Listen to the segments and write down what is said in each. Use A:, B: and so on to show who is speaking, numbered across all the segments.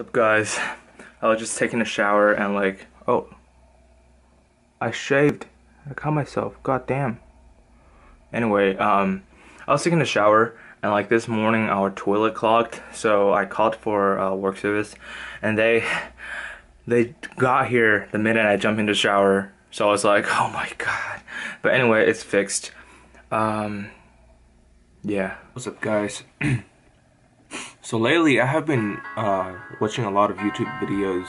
A: up guys? I was just taking a shower and like oh i shaved. I caught myself. God damn. Anyway um i was taking a shower and like this morning our toilet clogged so i called for uh, work service and they they got here the minute i jumped into the shower. So i was like oh my god. But anyway it's fixed. Um yeah. What's up guys So lately, I have been uh, watching a lot of YouTube videos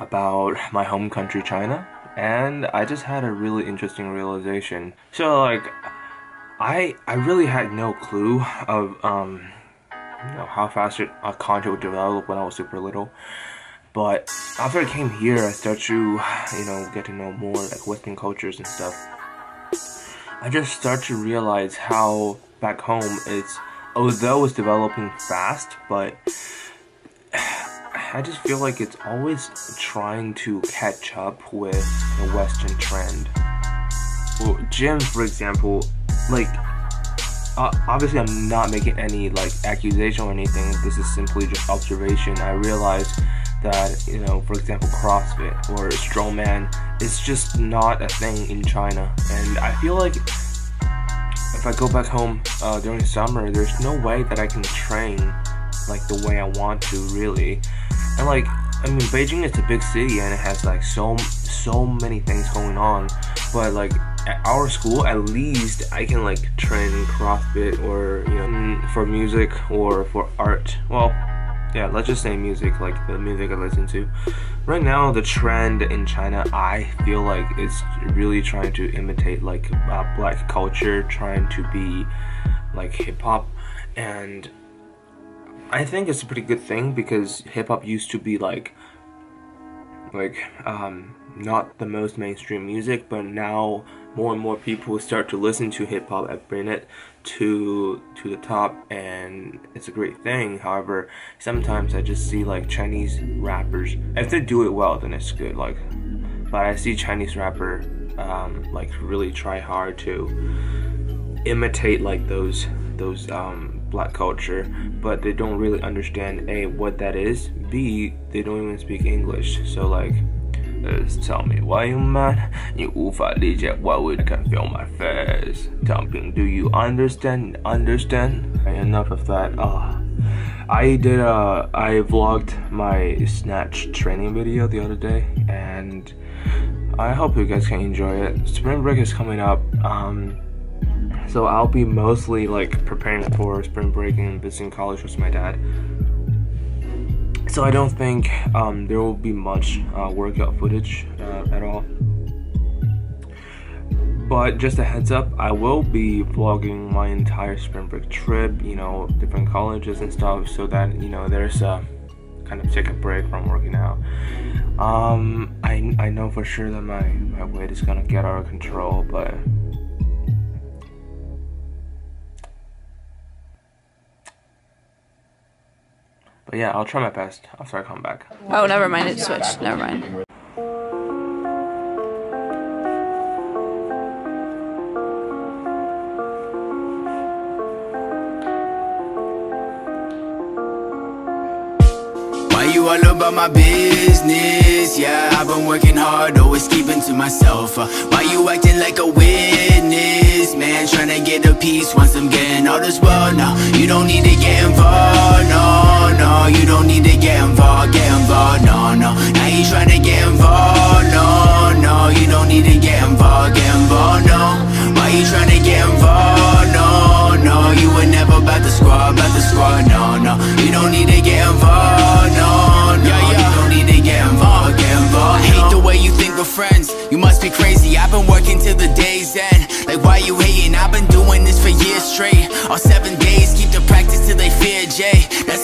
A: about my home country, China, and I just had a really interesting realization. So like, I I really had no clue of um, you know how fast a country would develop when I was super little. But after I came here, I started to you know get to know more like Western cultures and stuff. I just start to realize how back home it's although it's developing fast, but I just feel like it's always trying to catch up with the Western trend. Well, gym, for example, like, uh, obviously I'm not making any, like, accusation or anything. This is simply just observation. I realize that, you know, for example, CrossFit or strongman is just not a thing in China. And I feel like if I go back home uh, during summer, there's no way that I can train like the way I want to really. And like, I mean, Beijing is a big city and it has like so so many things going on. But like at our school, at least I can like train CrossFit or you know for music or for art. Well, yeah, let's just say music, like the music I listen to. Right now, the trend in China, I feel like it's really trying to imitate like uh, black culture, trying to be like hip hop, and I think it's a pretty good thing because hip hop used to be like like um, not the most mainstream music, but now more and more people start to listen to hip hop and bring it to to the top and it's a great thing. However sometimes i just see like chinese rappers. If they do it well then it's good like but i see chinese rapper um, like really try hard to imitate like those those um, black culture but they don't really understand a what that is b they don't even speak english. So like Tell me why you mad? 你无法理解 why we can feel my face. Dumping, do you understand? Understand? Enough of that. Uh, I did a I vlogged my snatch training video the other day, and I hope you guys can enjoy it. Spring break is coming up. Um, so I'll be mostly like preparing for spring break and visiting college with my dad so I don't think um, there will be much uh, workout footage uh, at all. But just a heads up, I will be vlogging my entire spring break trip, you know, different colleges and stuff, so that, you know, there's a kind of take a break from working out. Um, I, I know for sure that my, my weight is gonna get out of control, but But yeah, I'll try my best after I come back.
B: Oh, never mind. It switched. Never mind.
C: you all about my business Yeah, I've been working hard, always keeping to myself uh, Why you acting like a witness? Man, trying to get a piece once I'm getting all this world Now, you don't need to get involved, no, no You don't need to get involved, get involved, no, no. Now you trying to get involved, no, no. You don't need to get involved, get involved, no. Why you trying to get involved, no, no. You were never about the squad, about the squad, no, no. You don't need to get involved, no no. Yeah, yeah. You don't need to get involved, get involved, no. I hate the way you think we're friends. You must be crazy, I've been working till the day's end. Like why you hating, I've been doing this for years straight. All seven days, keep the practice till they fear Jay. That's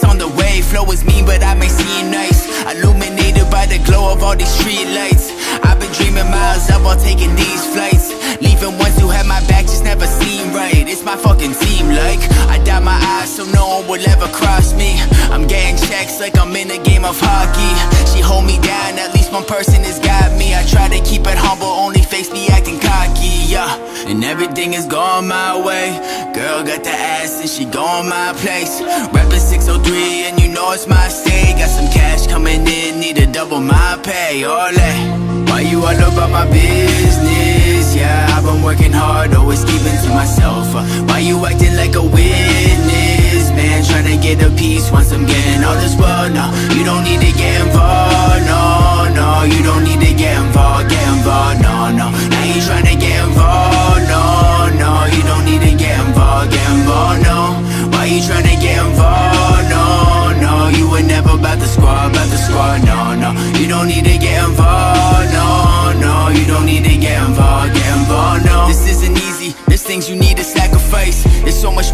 C: on the way, flow is mean but I may seem nice. Illuminated by the glow of all these street lights. I've been dreaming miles up while taking these flights. Leaving ones who had my And everything is going my way. Girl got the ass and she going my place. Rapping 603 and you know it's my state. Got some cash coming in, need to double my pay, ole Why you all about my business?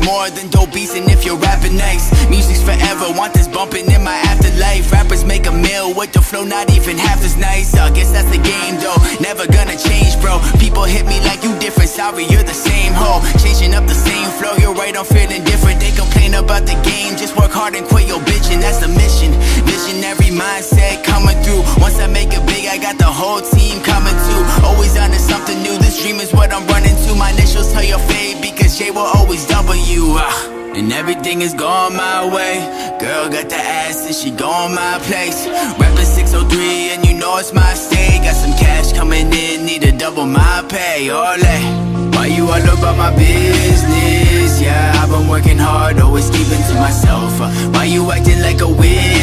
C: More than dope beats, and if you're rapping nice, music's forever. Want this bumping in my afterlife. Rappers make a meal with the flow, not even half as nice. I guess that's the game, though. Never gonna change, bro. People hit me like you different. Sorry, you're the same hoe. Changing up the same flow. You're right, I'm feeling different. They complain about the game. Just work hard and quit your bitching. That's the mission. Visionary mindset coming through. Once I make it big, I got the whole team coming too. Always onto something new. This dream is what I'm running to. My initials tell your fade because J will always W. Ah. And everything is going my way. Girl got the ass and she going my place. Rapping 603 and you know it's my state. Got some cash coming in, need to double my pay. Ole. Why you all about my business? Yeah, I've been working hard, always keeping to myself. Uh, why you acting like a witness?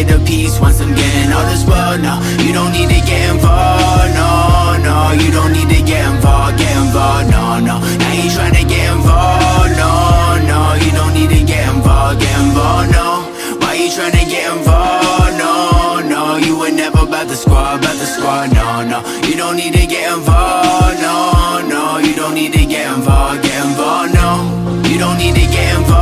C: Get a piece once I'm getting all this world. No, you don't need to get involved. No, no, you don't need to get involved. Get involved. No, no. Now you trying to get involved. No, no, you don't need to get involved. Get involved. No, why you trying to get involved? No, no, you were never about the squad, about the squad. No, no, you don't need to get involved. No, no, you don't need to get involved. Get involved. No, you don't need to get involved.